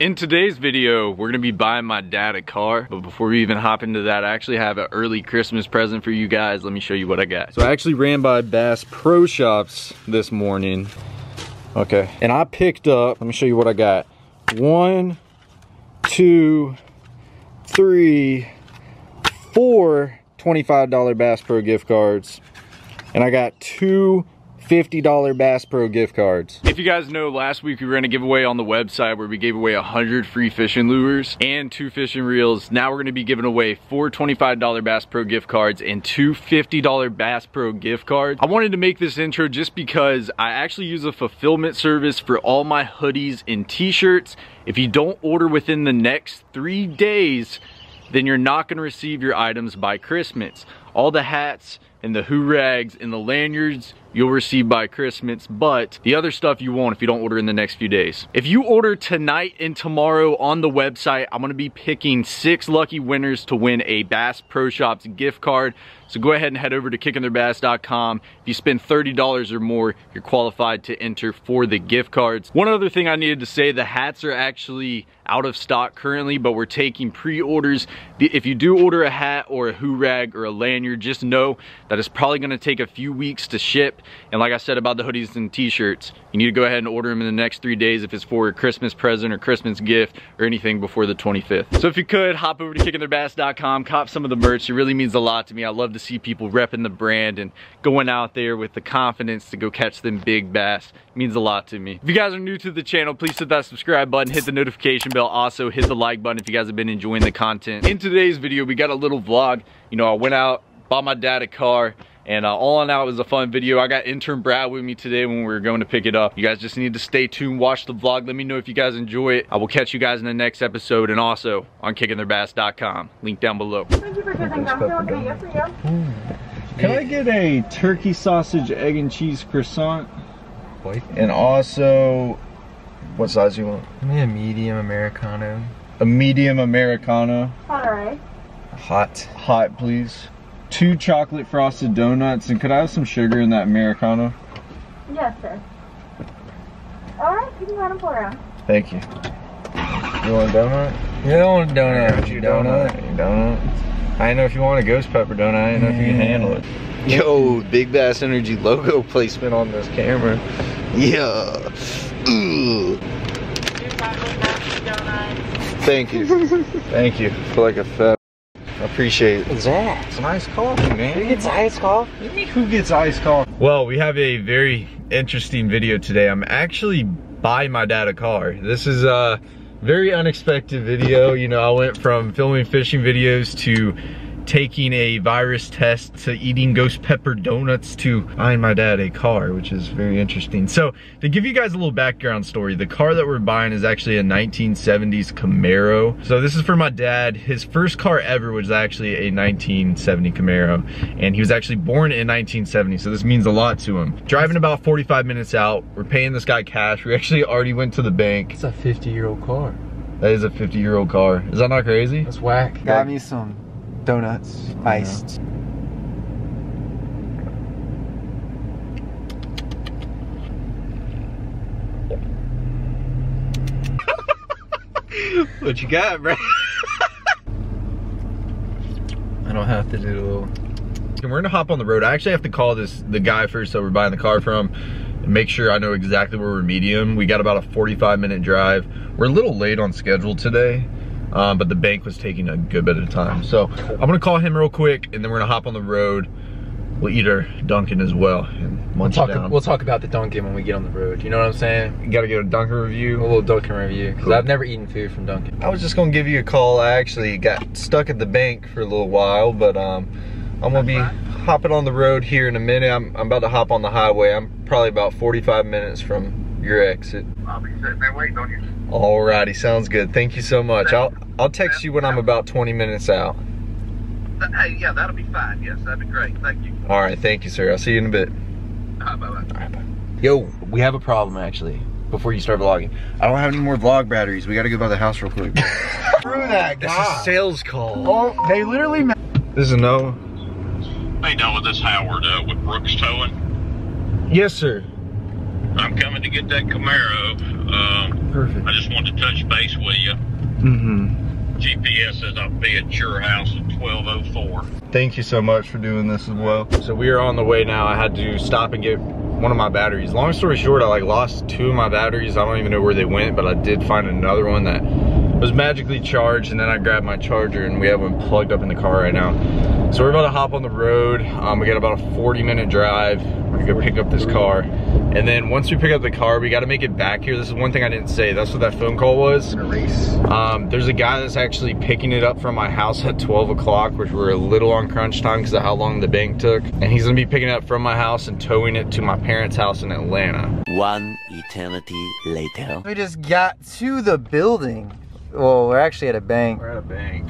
In today's video, we're gonna be buying my dad a car. But before we even hop into that, I actually have an early Christmas present for you guys. Let me show you what I got. So I actually ran by Bass Pro Shops this morning. Okay, and I picked up, let me show you what I got. One, two, three, four $25 Bass Pro gift cards. And I got two $50 Bass Pro gift cards. If you guys know, last week we ran a giveaway on the website where we gave away 100 free fishing lures and two fishing reels. Now we're gonna be giving away four $25 Bass Pro gift cards and two $50 Bass Pro gift cards. I wanted to make this intro just because I actually use a fulfillment service for all my hoodies and t-shirts. If you don't order within the next three days, then you're not gonna receive your items by Christmas. All the hats, and the Hoo-Rags and the lanyards you'll receive by Christmas, but the other stuff you won't if you don't order in the next few days. If you order tonight and tomorrow on the website, I'm gonna be picking six lucky winners to win a Bass Pro Shops gift card. So go ahead and head over to kickintheirbass.com. If you spend $30 or more, you're qualified to enter for the gift cards. One other thing I needed to say, the hats are actually out of stock currently, but we're taking pre-orders. If you do order a hat or a Hoo-Rag or a lanyard, just know that it's probably gonna take a few weeks to ship. And like I said about the hoodies and t-shirts, you need to go ahead and order them in the next three days if it's for a Christmas present or Christmas gift or anything before the 25th. So if you could, hop over to kickintheirbass.com, cop some of the merch. It really means a lot to me. I love to see people repping the brand and going out there with the confidence to go catch them big bass. It means a lot to me. If you guys are new to the channel, please hit that subscribe button, hit the notification bell. Also hit the like button if you guys have been enjoying the content. In today's video, we got a little vlog. You know, I went out, bought my dad a car, and uh, all in all, it was a fun video. I got intern Brad with me today when we were going to pick it up. You guys just need to stay tuned, watch the vlog. Let me know if you guys enjoy it. I will catch you guys in the next episode and also on kickintheirbass.com. Link down below. Thank you for choosing Dunkin'. Okay, yes, for you. Can I get a turkey sausage, egg and cheese croissant? And also, what size do you want? Give me a medium Americano. A medium Americano. All right. Hot. Hot, please. Two chocolate frosted donuts, and could I have some sugar in that Americano? Yes, sir. All right, you can go ahead and pull around. Thank you. You want a donut? You don't want a donut. You donut? You donut? I know if you want a ghost pepper donut, I don't know if you can handle it. Yo, Big Bass Energy logo placement on this camera. Yeah. Ooh. Thank you. Thank you. I feel like a fat. I appreciate it. What's that? It's an iced coffee, man. Who gets iced coffee? Who gets iced coffee? Well, we have a very interesting video today. I'm actually buying my dad a car. This is a very unexpected video. You know, I went from filming fishing videos to taking a virus test to eating ghost pepper donuts to buying my dad a car, which is very interesting. So to give you guys a little background story, the car that we're buying is actually a 1970s Camaro. So this is for my dad. His first car ever was actually a 1970 Camaro and he was actually born in 1970. So this means a lot to him. Driving about 45 minutes out, we're paying this guy cash. We actually already went to the bank. It's a 50 year old car. That is a 50 year old car. Is that not crazy? That's whack. Got me some donuts, iced. What you got, bro? I don't have to do a little. And we're gonna hop on the road. I actually have to call this the guy first that we're buying the car from and make sure I know exactly where we're meeting him. We got about a 45 minute drive. We're a little late on schedule today, um, but the bank was taking a good bit of time. So I'm gonna call him real quick and then we're gonna hop on the road. We'll eat our Dunkin' as well and We'll talk, down. we'll talk about the Dunkin' when we get on the road. You know what I'm saying? You gotta get a Dunkin' review. A little Dunkin' review. Because Cool. I've never eaten food from Dunkin'. I was just gonna give you a call. I actually got stuck at the bank for a little while, but um, I'm gonna be hopping on the road here in a minute. I'm, I'm about to hop on the highway. I'm probably about 45 minutes from your exit. I'll be sitting there waiting on you. Alrighty, sounds good. Thank you so much. I'll I'll text you when I'm about 20 minutes out. Hey, yeah, that'll be fine. Yes, that'd be great. Thank you. All right, thank you, sir. I'll see you in a bit. Uh, bye-bye. Yo, we have a problem actually. Before you start vlogging. I don't have any more vlog batteries. We gotta go by the house real quick. Screw that This is sales call. Oh, they literally. This is no. Hey you doing with this Howard uh, with Brooks Towing? Yes, sir. I'm coming to get that Camaro. Um, Perfect. I just wanted to touch base with you. Mm-hmm. GPS says I'll be at your house at 1204. Thank you so much for doing this as well. So we are on the way now. I had to stop and get one of my batteries. Long story short, I like lost two of my batteries. I don't even know where they went, but I did find another one that was magically charged and then I grabbed my charger and we have one plugged up in the car right now. So we're about to hop on the road. Um, we got about a 40 minute drive. We're gonna go pick up this car. And then once we pick up the car, we gotta make it back here. This is one thing I didn't say. That's what that phone call was. Um, there's a guy that's actually picking it up from my house at 12 o'clock, which we're a little on crunch time because of how long the bank took. And he's gonna be picking it up from my house and towing it to my parents' house in Atlanta. One eternity later. We just got to the building. Well, we're actually at a bank, We're at a bank.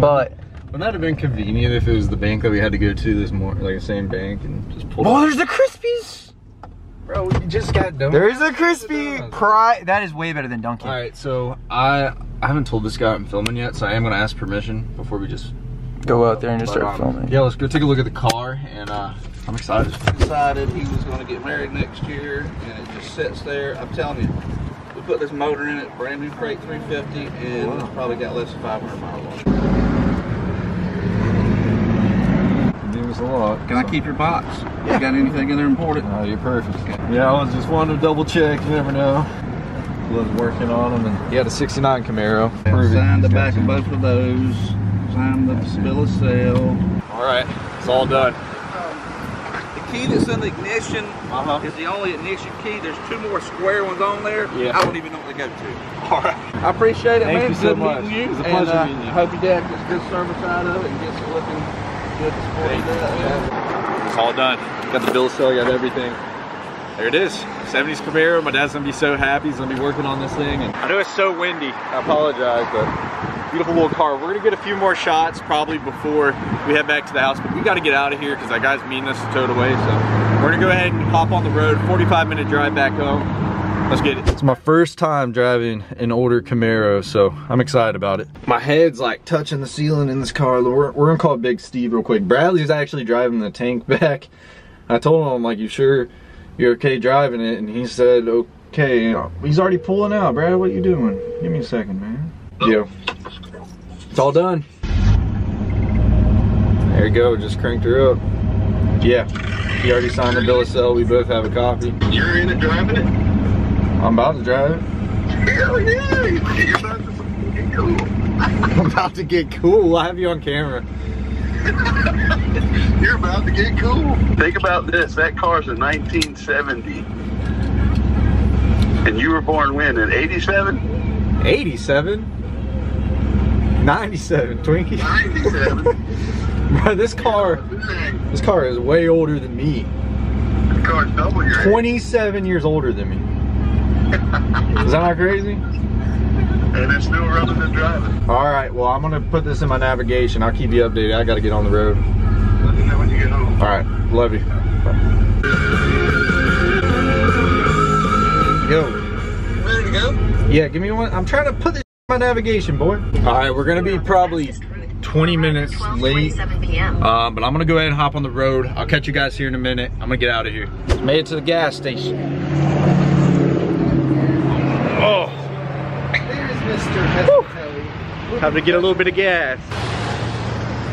but Wouldn't that have been convenient if it was the bank that we had to go to this morning, like the same bank and just pull oh, there's the Krispies. Bro, we just got done. There is a crispy pie. That is way better than Dunkin'. All right, so I I haven't told this guy I'm filming yet, so I am gonna ask permission before we just Go out there and just start filming. Yeah, let's go take a look at the car, and uh, I'm excited. decided he was going to get married next year, and it just sits there. I'm telling you, we put this motor in it, brand new crate 350, and it's probably got less than 500 miles on it. It was a lot. Can I keep your box? You got anything in there important? Oh, you're perfect. Yeah, I was just wanting to double check. You never know. Was working on them, and he had a '69 Camaro. Sign the back of both of those. Sign the bill of sale. All right, it's all done. The key that's in the ignition Uh-huh. is the only ignition key. There's two more square ones on there. Yeah. I don't even know what they go to. All right. I appreciate it, Thank man. you so good much. you. It was a and, pleasure uh, meeting you. I hope your dad gets good service out of it and gets it looking good to sport it up. Yeah. It's all done. Got the bill of sale, got everything. There it is. 70s Camaro. My dad's gonna be so happy. He's gonna be working on this thing. And I know it's so windy. I apologize, but beautiful little car. We're gonna get a few more shots probably before we head back to the house, but we gotta get out of here because that guy's meeting us to tow it away. So we're gonna go ahead and hop on the road. 45 minute drive back home. Let's get it. It's my first time driving an older Camaro, so I'm excited about it. My head's like touching the ceiling in this car. We're, we're gonna call Big Steve real quick. Bradley's actually driving the tank back. I told him, I'm like, you sure you're okay driving it? And he said, okay. He's already pulling out. Brad, what are you doing? Give me a second, man. Yeah. It's all done. There you go, just cranked her up. Yeah, he already signed the bill of sale. We both have a copy. You're in it driving it? I'm about to drive it. Hell yeah! You're about to get cool. I'm about to get cool. I have you on camera. You're about to get cool. Think about this. That car's a 1970. And you were born when? In 87? 87? 97, Twinkie. 97. Bro, this car, this car is way older than me. the car's double your 27 years older than me. Is that not crazy? And it's still running and driving. All right, well, I'm gonna put this in my navigation. I'll keep you updated. I gotta get on the road. Let me know when you get home. All right, love you. Yo, Ready to go? yeah, give me one. I'm trying to put this my navigation, boy. All right, we're gonna be probably 20 minutes late. Um, but I'm gonna go ahead and hop on the road. I'll catch you guys here in a minute. I'm gonna get out of here. Made it to the gas station. Oh. Have to get a little bit of gas.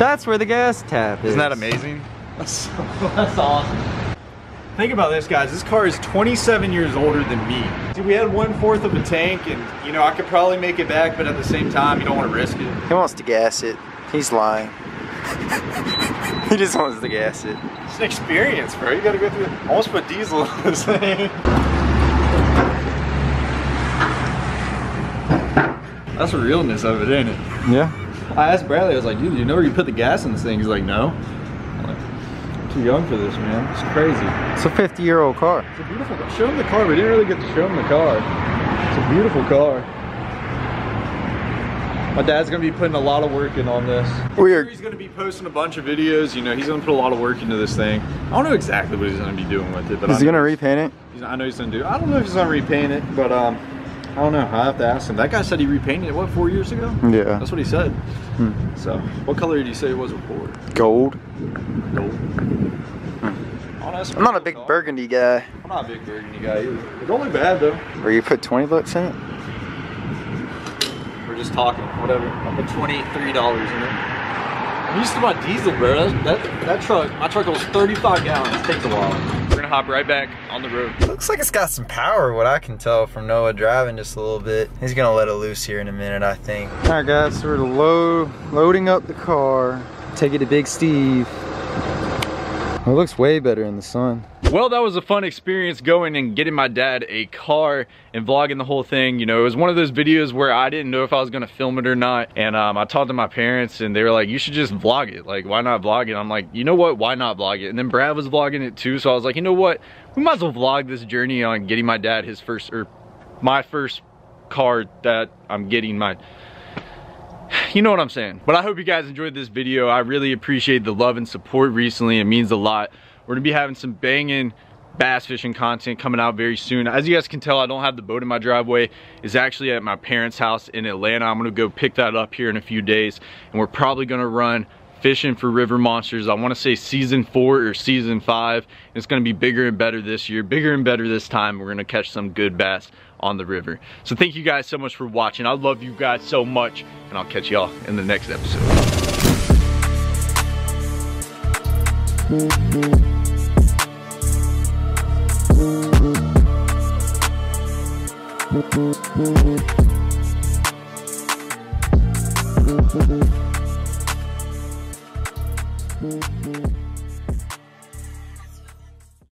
That's where the gas tap is. Isn't that amazing? That's, that's awesome. Think about this, guys. This car is 27 years older than me. See, we had one fourth of a tank, and you know I could probably make it back, but at the same time, you don't want to risk it. He wants to gas it. He's lying. he just wants to gas it. It's an experience, bro. You gotta go through. I almost put diesel on this thing. That's the realness of it, ain't it? Yeah. I asked Bradley, I was like, "Dude, you know where you put the gas in this thing?" He's like, "No." I'm like, "I'm too young for this, man. It's crazy." It's a 50 year old car. It's a beautiful car. Show him the car. We didn't really get to show him the car. It's a beautiful car. My dad's gonna be putting a lot of work in on this. Weird. He's gonna be posting a bunch of videos. You know, he's gonna put a lot of work into this thing. I don't know exactly what he's gonna be doing with it, but Is I he gonna repaint it? He's, I know he's gonna do. I don't know if he's gonna repaint it, but um, I don't know. I have to ask him. That guy said he repainted it. What four years ago? Yeah. That's what he said. Hmm. So, what color did you say it was before? Gold. Gold. I'm not a big burgundy guy. I'm not a big burgundy guy either. It don't look bad though. Where you put 20 bucks in it? We're just talking, whatever. I put twenty-three dollars in it. I'm used to my diesel, bro. That, that that truck, my truck goes 35 gallons. It takes a while. We're gonna hop right back on the road. Looks like it's got some power, what I can tell from Noah driving just a little bit. He's gonna let it loose here in a minute, I think. All right, guys, so we're load, loading up the car. Take it to Big Steve. It looks way better in the sun. Well, that was a fun experience going and getting my dad a car and vlogging the whole thing. You know, it was one of those videos where I didn't know if I was gonna film it or not. And um, I talked to my parents and they were like, you should just vlog it. Like, why not vlog it? I'm like, you know what? Why not vlog it? And then Brad was vlogging it too. So I was like, you know what? We might as well vlog this journey on getting my dad his first, or my first car that I'm getting my you know what I'm saying. But I hope you guys enjoyed this video. I really appreciate the love and support recently. It means a lot. We're gonna be having some banging bass fishing content coming out very soon. As you guys can tell, I don't have the boat in my driveway. It's actually at my parents' house in Atlanta. I'm gonna go pick that up here in a few days. And we're probably gonna run fishing for river monsters. I wanna say season four or season five. It's gonna be bigger and better this year, bigger and better this time. We're gonna catch some good bass on the river. So thank you guys so much for watching. I love you guys so much and I'll catch y'all in the next episode.